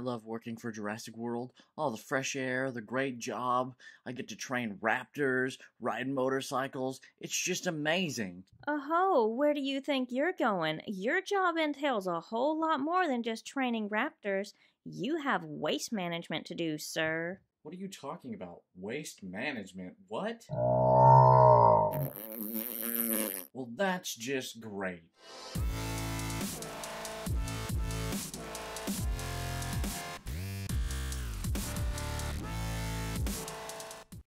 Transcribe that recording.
I love working for Jurassic World. All the fresh air, the great job. I get to train raptors, ride motorcycles. It's just amazing. Oh, where do you think you're going? Your job entails a whole lot more than just training raptors. You have waste management to do, sir. What are you talking about? Waste management? What? Well, that's just great.